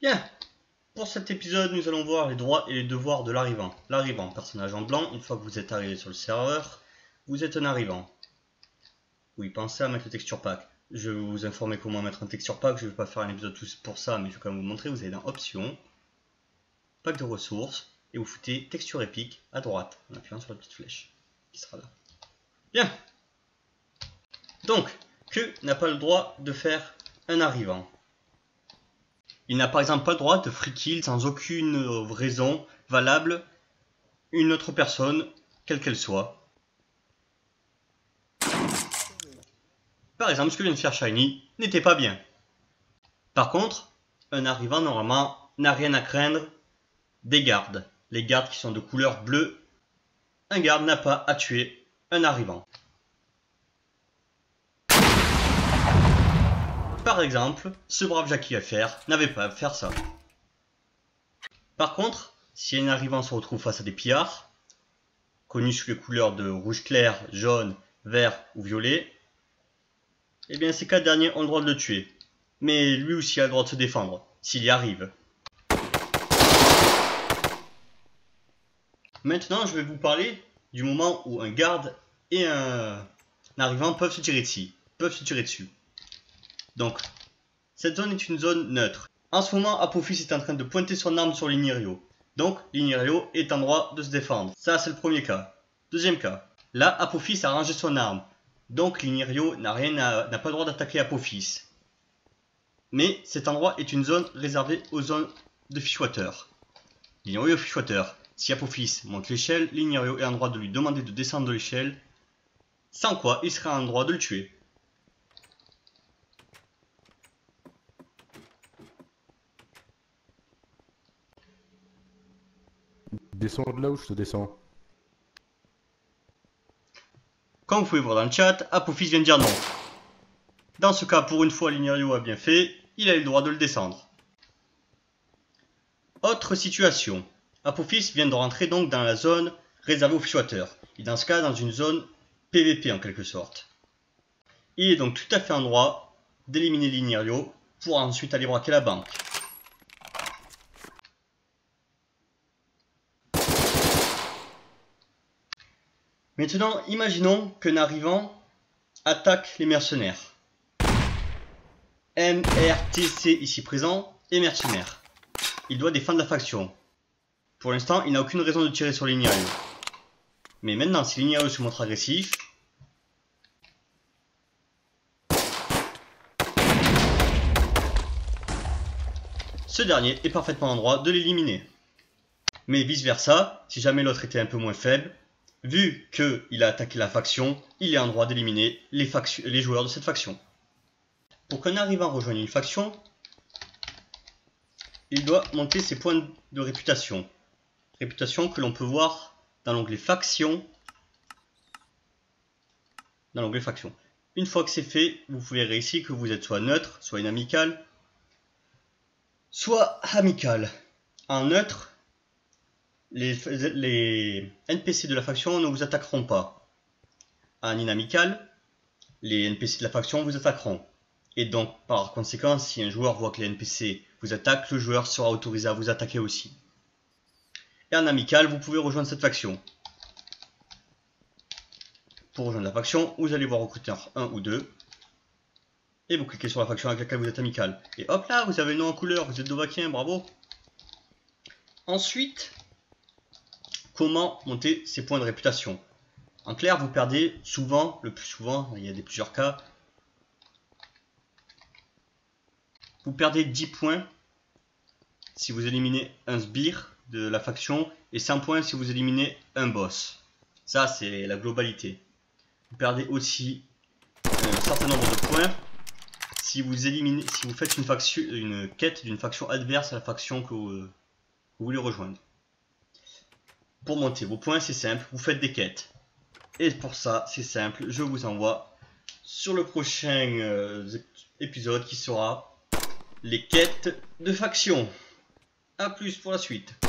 Bien. Pour cet épisode, nous allons voir les droits et les devoirs de l'arrivant. L'arrivant, personnage en blanc, une fois que vous êtes arrivé sur le serveur, vous êtes un arrivant. Oui, pensez à mettre le texture pack. Je vais vous informer comment mettre un texture pack, je ne vais pas faire un épisode tous pour ça, mais je vais quand même vous montrer. Vous allez dans Options, Pack de ressources, et vous foutez texture épique à droite, en appuyant sur la petite flèche qui sera là. Bien. Donc, que n'a pas le droit de faire un arrivant? Il n'a par exemple pas le droit de free kill sans aucune raison valable une autre personne, quelle qu'elle soit. Par exemple, ce que vient de faire Shiny n'était pas bien. Par contre, un arrivant normalement n'a rien à craindre des gardes. Les gardes qui sont de couleur bleue, un garde n'a pas à tuer un arrivant. Par exemple, ce brave Jackie FR n'avait pas à faire ça. Par contre, si un arrivant se retrouve face à des pillards, connus sous les couleurs de rouge clair, jaune, vert ou violet, eh bien ces quatre derniers ont le droit de le tuer. Mais lui aussi a le droit de se défendre, s'il y arrive. Maintenant, je vais vous parler du moment où un garde et un, arrivant peuvent se tirer dessus. Peuvent se tirer dessus. Donc, cette zone est une zone neutre. En ce moment, Apophis est en train de pointer son arme sur Lignerio. Donc, Lignerio est en droit de se défendre. Ça, c'est le premier cas. Deuxième cas. Là, Apophis a rangé son arme. Donc, Lignerio n'a pas le droit d'attaquer Apophis. Mais cet endroit est une zone réservée aux zones de Fishwater. Lignerio Fishwater. Si Apophis monte l'échelle, Lignerio est en droit de lui demander de descendre de l'échelle. Sans quoi, il sera en droit de le tuer. Descends de là où je te descends. Comme vous pouvez voir dans le chat, Apophis vient de dire non. Dans ce cas, pour une fois, Lignerio a bien fait, il a eu le droit de le descendre. Autre situation. Apophis vient de rentrer donc dans la zone réservée aux fishwater. Et dans ce cas, dans une zone PVP en quelque sorte. Il est donc tout à fait en droit d'éliminer Lignerio pour ensuite aller braquer la banque. Maintenant, imaginons qu'un arrivant attaque les mercenaires. MRTC ici présent et mercenaire. Il doit défendre la faction. Pour l'instant, il n'a aucune raison de tirer sur Lignario. Mais maintenant, si Lignario se montre agressif, ce dernier est parfaitement en droit de l'éliminer. Mais vice versa, si jamais l'autre était un peu moins faible, Vu qu'il a attaqué la faction, il est en droit d'éliminer les, joueurs de cette faction. Pour qu'un arrivant rejoigne une faction, il doit monter ses points de réputation. Réputation que l'on peut voir dans l'onglet Faction. Dans l'onglet Faction. Une fois que c'est fait, vous pouvez réussir que vous êtes soit neutre, soit une amicale, soit amicale. En neutre, les, NPC de la faction ne vous attaqueront pas. En inamical, les NPC de la faction vous attaqueront. Et donc, par conséquent, si un joueur voit que les NPC vous attaquent, le joueur sera autorisé à vous attaquer aussi. Et en amical, vous pouvez rejoindre cette faction. Pour rejoindre la faction, vous allez voir recruteur 1 ou 2. Et vous cliquez sur la faction avec laquelle vous êtes amical. Et hop là, vous avez le nom en couleur, vous êtes Dovakien, bravo. Ensuite, comment monter ses points de réputation. En clair, vous perdez souvent, le plus souvent, il y a des plusieurs cas, vous perdez 10 points si vous éliminez un sbire de la faction et 100 points si vous éliminez un boss. Ça, c'est la globalité. Vous perdez aussi un certain nombre de points si vous faites une, quête d'une faction adverse à la faction que vous voulez rejoindre. Pour monter vos points, c'est simple, vous faites des quêtes. Et pour ça, c'est simple, je vous envoie sur le prochain euh, épisode qui sera les quêtes de faction. A plus pour la suite.